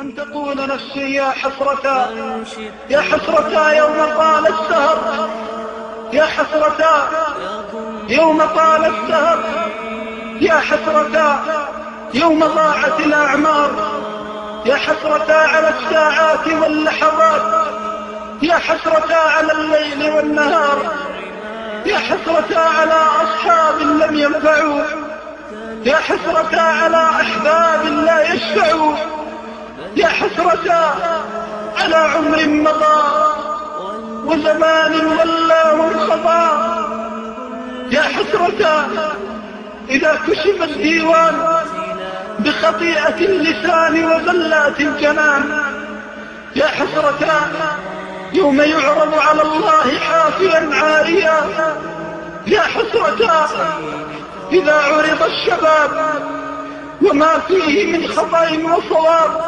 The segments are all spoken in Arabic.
أن تقول نفسي يا حسرتا. يا حسرتا يوم طال السهر. يا حسرتا. يوم طال السهر. يا حسرتا. يوم ضاعت الأعمار. يا حسرتا على الساعات واللحظات. يا حسرتا على الليل والنهار. يا حسرتا على أصحاب لم ينفعوا. يا حسرتا على أحباب لا يشفعوا. حسرتا على عمر مضى وزمان ولاه انقضى يا حسرتا إذا كشف الديوان بخطيئة اللسان وزلات الجنان. يا حسرتا يوم يعرض على الله حافيا عاريا. يا حسرتا إذا عرض الشباب وما فيه من خطأ وصواب.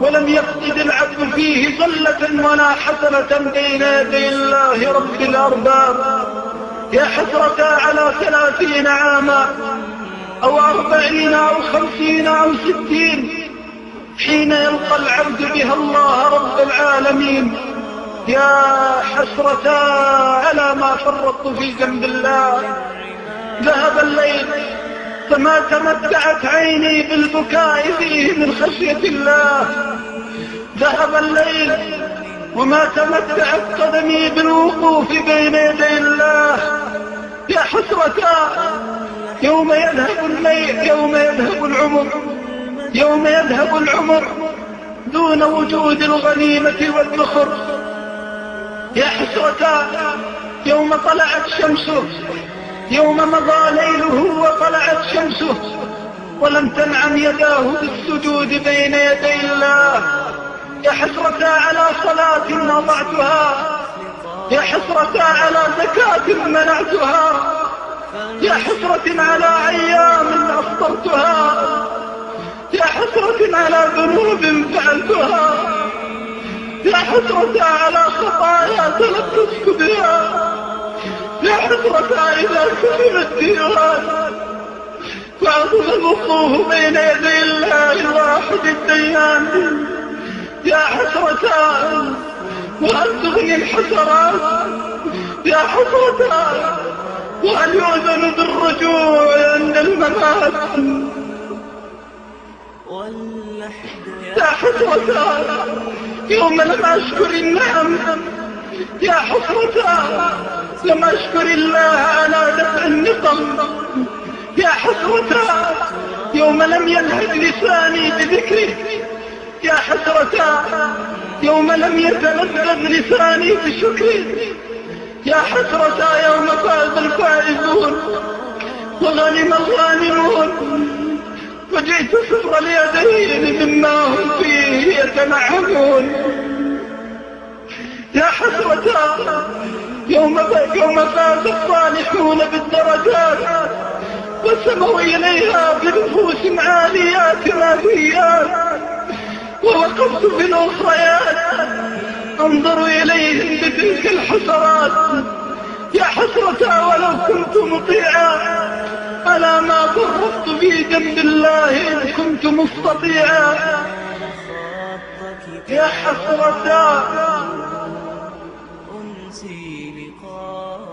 ولم يفقد العبد فيه ظلة ولا حسنة بين يدي الله رب الأرباب. يا حسرة على ثلاثين عاما أو أربعين أو خمسين أو ستين حين يلقى العبد بها الله رب العالمين. يا حسرة على ما فرطت في جنب الله. ذهب الليل فما تمتعت عيني بالبكاء فيه من خشية الله. ذهب الليل وما تمتعت قدمي بالوقوف بين يدي الله. يا حسرة يوم يذهب الليل يوم يذهب العمر يوم يذهب العمر دون وجود الغنيمة والذخر. يا حسرة يوم طلعت شمسه يوم مضى ليله وطلعت شمسه ولم تنعم يداه بالسجود بين يدي الله. يا حسرة على صلاة وضعتها. يا حسرة على زكاة منعتها. يا حسرة على أيام أفطرتها. يا حسرة على ذنوب فعلتها. يا حسرة على خطايا حسرة إذا كتب الديوان فأظل الوقوف بين يدي الله واحد الديان يا حسرة وهل تغني الحسرات يا حسرة وهل يؤذن بالرجوع عند الممات يا حسرة يوم لم أشكر النعم يا حسرة لم أشكر الله على دفع النقم. يا حسرة يوم لم يلهج لساني بذكره. يا حسرة يوم لم يتلذذ لساني بشكره. يا حسرة يوم فاز الفائزون وغنم الغانمون. وجئت صفر اليدين مما هم فيه يتنعمون. يوم يوم فاز الصالحون بالدرجات وسموا إليها بنفوس عاليات راضيات ووقفت في الأخريات أنظر إليهم بتلك الحسرات. يا حسرة ولو كنت مطيعا؟ على ما فرطت في جنب الله إن كنت مستطيعا؟ يا حسرة أنسي لقاء